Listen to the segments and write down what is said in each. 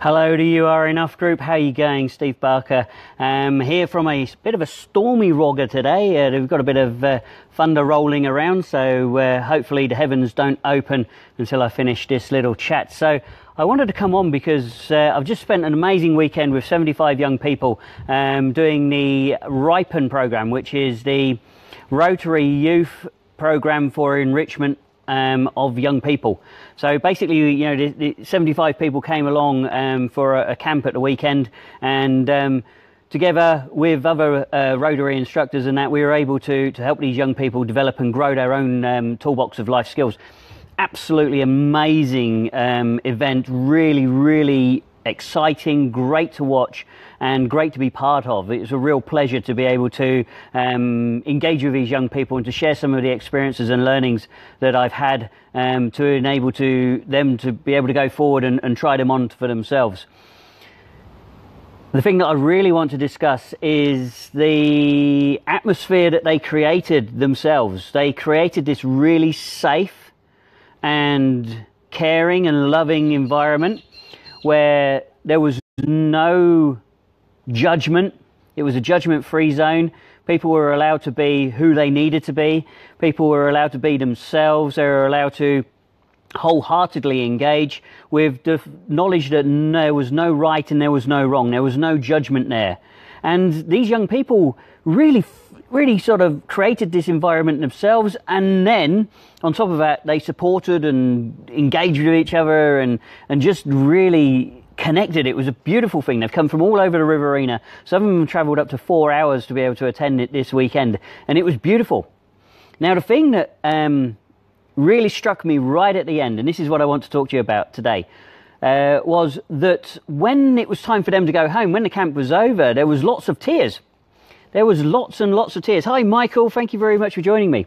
Hello to you, are enough group. How are you going, Steve Barker? Um, here from a bit of a stormy Wagga today. Uh, we've got a bit of uh, thunder rolling around, so uh, hopefully the heavens don't open until I finish this little chat. So I wanted to come on because uh, I've just spent an amazing weekend with 75 young people um, doing the RYPEN program, which is the Rotary Youth program for enrichment um, of young people. So basically, you know, the, the 75 people came along um, for a, a, camp at the weekend, and um, together with other uh, Rotary instructors and that, we were able to, to help these young people develop and grow their own um, toolbox of life skills. Absolutely amazing um, event, really, really exciting, great to watch, and great to be part of. It's a real pleasure to be able to um, engage with these young people and to share some of the experiences and learnings that I've had um, to enable to them to be able to go forward and, and try them on for themselves. The thing that I really want to discuss is the atmosphere that they created themselves. They created this really safe and caring and loving environment where there was no judgment. It was a judgment free zone. People were allowed to be who they needed to be. People were allowed to be themselves. They were allowed to wholeheartedly engage with the knowledge that there was no right and there was no wrong. There was no judgment there. And these young people really, really sort of created this environment themselves. And then on top of that, they supported and engaged with each other and, and just really connected. It was a beautiful thing. They've come from all over the Riverina. Some of them travelled up to four hours to be able to attend it this weekend, and it was beautiful. Now, the thing that um, really struck me right at the end, and this is what I want to talk to you about today, uh, was that when it was time for them to go home, when the camp was over, there was lots of tears. There was lots and lots of tears. Hi, Michael. Thank you very much for joining me.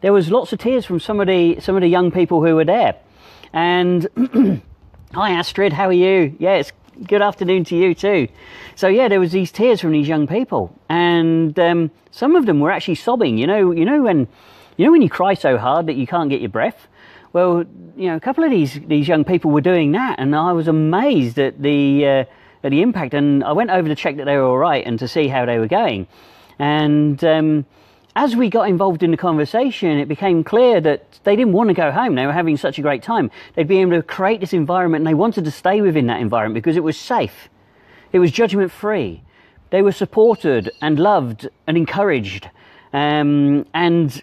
There was lots of tears from some of the some of the young people who were there, and Hi Astrid, how are you? Yes, good afternoon to you too. So yeah, there was these tears from these young people, and um, some of them were actually sobbing. You know, you know when, you know when you cry so hard that you can't get your breath. Well, you know, a couple of these these young people were doing that, and I was amazed at the uh, at the impact. And I went over to check that they were all right and to see how they were going, and. Um, as we got involved in the conversation, it became clear that they didn't want to go home. They were having such a great time. They'd be able to create this environment and they wanted to stay within that environment because it was safe. It was judgment free. They were supported and loved and encouraged. Um, and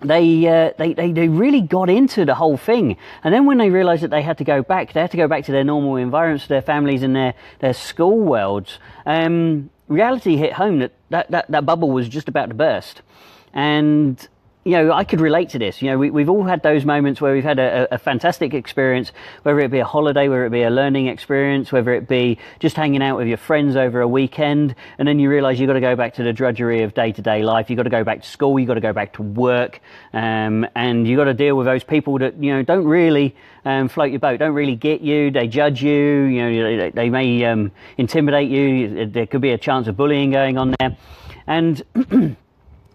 they, uh, they, they, they really got into the whole thing. And then when they realized that they had to go back, they had to go back to their normal environments, their families and their, their school worlds, um, reality hit home that that, that, that bubble was just about to burst. And you know, I could relate to this. You know, we, we've all had those moments where we've had a, a, fantastic experience, whether it be a holiday, whether it be a learning experience, whether it be just hanging out with your friends over a weekend, and then you realise you've got to go back to the drudgery of day to day life. You've got to go back to school. You've got to go back to work, um, and you've got to deal with those people that you know don't really um, float your boat, don't really get you. They judge you. You know, they, they may um, intimidate you. There could be a chance of bullying going on there, and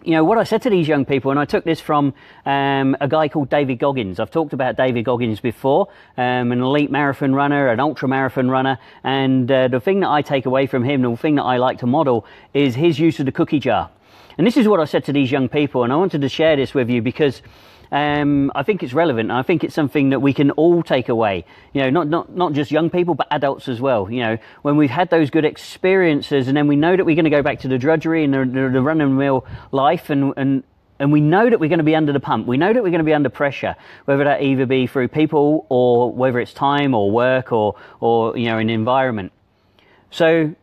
you know, what I said to these young people, and I took this from um, a guy called David Goggins. I've talked about David Goggins before, um, an elite marathon runner, an ultra marathon runner, and uh, the thing that I take away from him, the thing that I like to model, is his use of the cookie jar. And this is what I said to these young people, and I wanted to share this with you because um, I think it's relevant. I think it's something that we can all take away. You know, not, not, not just young people, but adults as well. You know, when we've had those good experiences and then we know that we're going to go back to the drudgery and the, the, the run and mill life and, and, and we know that we're going to be under the pump. We know that we're going to be under pressure, whether that either be through people or whether it's time or work or, or you know, an environment. So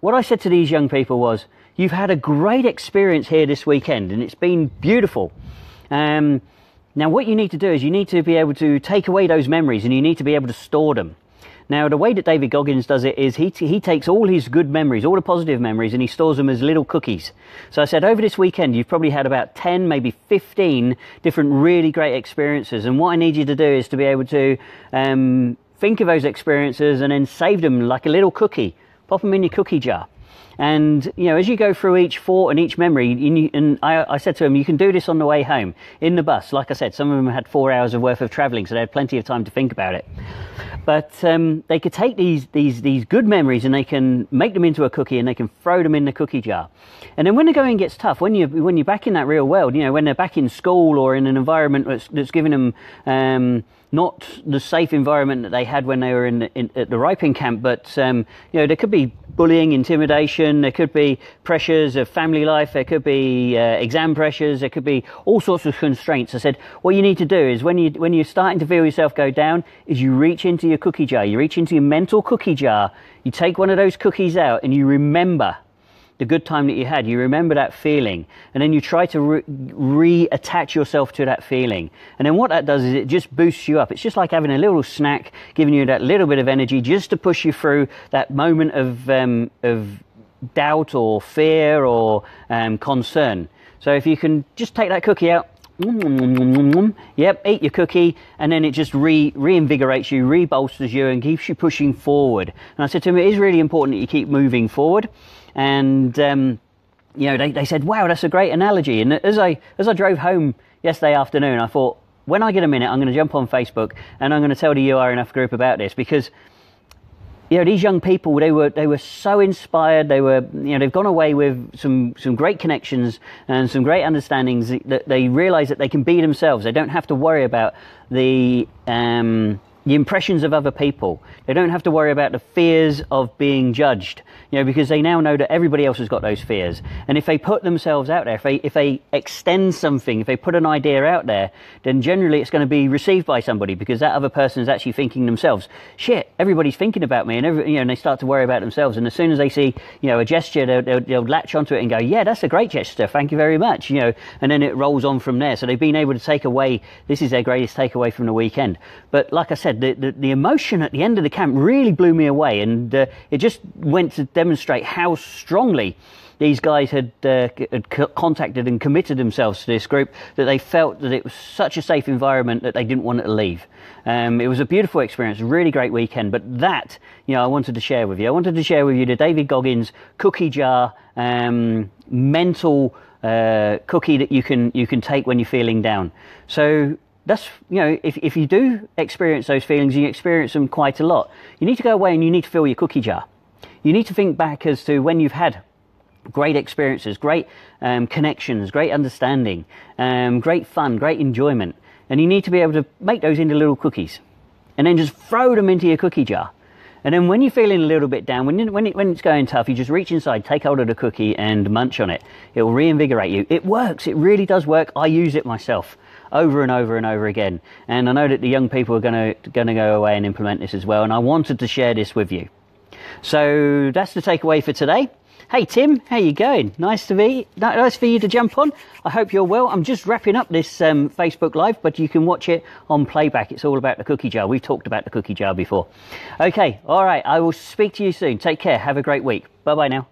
what I said to these young people was, you've had a great experience here this weekend and it's been beautiful. Um, now, what you need to do is you need to be able to take away those memories and you need to be able to store them. Now, the way that David Goggins does it is he, he takes all his good memories, all the positive memories, and he stores them as little cookies. So I said, over this weekend, you've probably had about 10, maybe 15 different really great experiences. And what I need you to do is to be able to um, think of those experiences and then save them like a little cookie. Pop them in your cookie jar. And you know, as you go through each thought and each memory, you, and I, I, said to him, you can do this on the way home in the bus. Like I said, some of them had four hours of worth of travelling, so they had plenty of time to think about it. But um, they could take these these these good memories and they can make them into a cookie and they can throw them in the cookie jar. And then when the going gets tough, when you when you're back in that real world, you know, when they're back in school or in an environment that's, that's giving them um, not the safe environment that they had when they were in, in at the RYPEN camp, but um, you know there could be bullying, intimidation, there could be pressures of family life, there could be uh, exam pressures, there could be all sorts of constraints. I said what you need to do is when you when you're starting to feel yourself go down, is you reach into your cookie jar, you reach into your mental cookie jar, you take one of those cookies out, and you remember the good time that you had. You remember that feeling, and then you try to re- reattach yourself to that feeling. And then what that does is it just boosts you up. It's just like having a little snack, giving you that little bit of energy just to push you through that moment of um, of doubt or fear or um, concern. So if you can just take that cookie out. Yep, eat your cookie, and then it just re reinvigorates you, rebolsters you, and keeps you pushing forward. And I said to him, it is really important that you keep moving forward and um, you know they, they said, "Wow, that's a great analogy." And as I as I drove home yesterday afternoon, I thought, when I get a minute, I'm going to jump on Facebook and I'm going to tell the Are Enough group about this because you know these young people they were they were so inspired. They were you know they've gone away with some some great connections and some great understandings that they realize that they can be themselves. They don't have to worry about the um, the impressions of other people. They don't have to worry about the fears of being judged, you know, because they now know that everybody else has got those fears. And if they put themselves out there, if they, if they extend something, if they put an idea out there, then generally it's going to be received by somebody because that other person is actually thinking themselves, shit, everybody's thinking about me. And, every, you know, and they start to worry about themselves. And as soon as they see, you know, a gesture, they'll, they'll, they'll latch onto it and go, yeah, that's a great gesture. Thank you very much. You know, and then it rolls on from there. So they've been able to take away, this is their greatest takeaway from the weekend. But like I said, said, the, the, the, emotion at the end of the camp really blew me away, and uh, it just went to demonstrate how strongly these guys had, uh, had contacted and committed themselves to this group that they felt that it was such a safe environment that they didn't want to leave. Um, it was a beautiful experience, really great weekend. But that, you know, I wanted to share with you. I wanted to share with you the David Goggins cookie jar um, mental uh, cookie that you can you can take when you're feeling down. So that's you know if, if you do experience those feelings you experience them quite a lot. You need to go away and you need to fill your cookie jar. You need to think back as to when you've had great experiences great um, connections great understanding um, great fun great enjoyment. And you need to be able to make those into little cookies and then just throw them into your cookie jar and then when you're feeling a little bit down, when, you, when, it, when it's going tough, you just reach inside, take hold of the cookie and munch on it. It will reinvigorate you. It works. It really does work. I use it myself over and over and over again. And I know that the young people are going to going to go away and implement this as well. And I wanted to share this with you. So that's the takeaway for today. Hey Tim, how you going? Nice to be, nice for you to jump on. I hope you're well. I'm just wrapping up this um, Facebook Live, but you can watch it on playback. It's all about the cookie jar. We've talked about the cookie jar before. Okay, all right. I will speak to you soon. Take care. Have a great week. Bye bye now.